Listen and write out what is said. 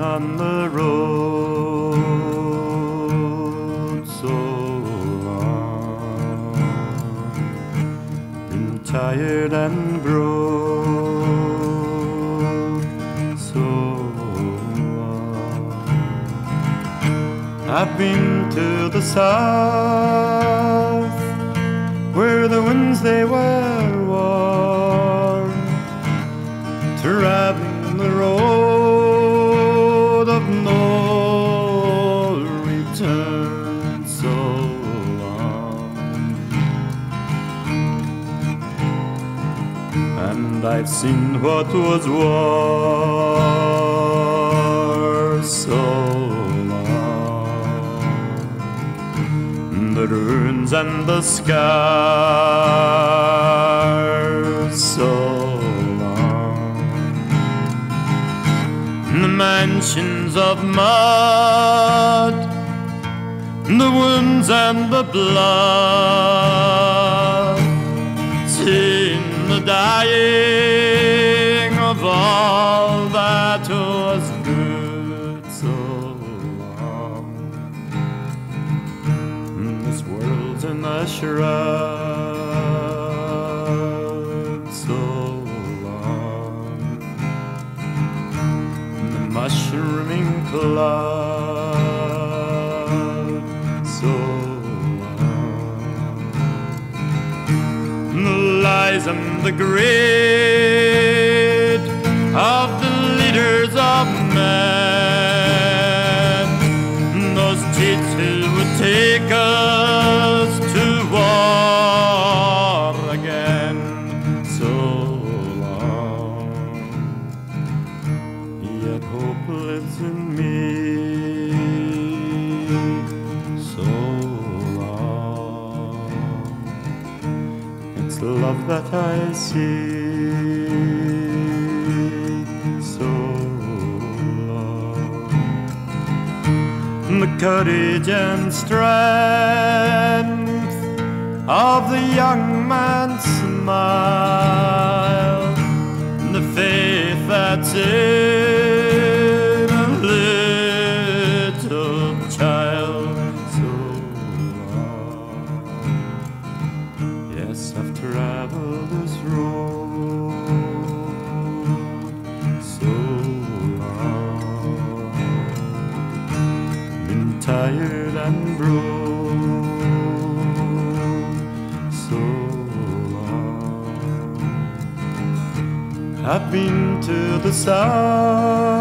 on the road so long, been tired and broke so long. I've been to the south where the winds they were no return so long. And I've seen what was war so long. The ruins and the scars so mansions of mud, the wounds and the blood. Seen the dying of all that was good so long. This world's in a shroud cloud so long. Lies and the greed of the leaders of Yet hope lives in me so long. It's love that I see so long. The courage and strength of the young man's smile, Traveled this road. So long, been tired and broke. So long. I've been to the south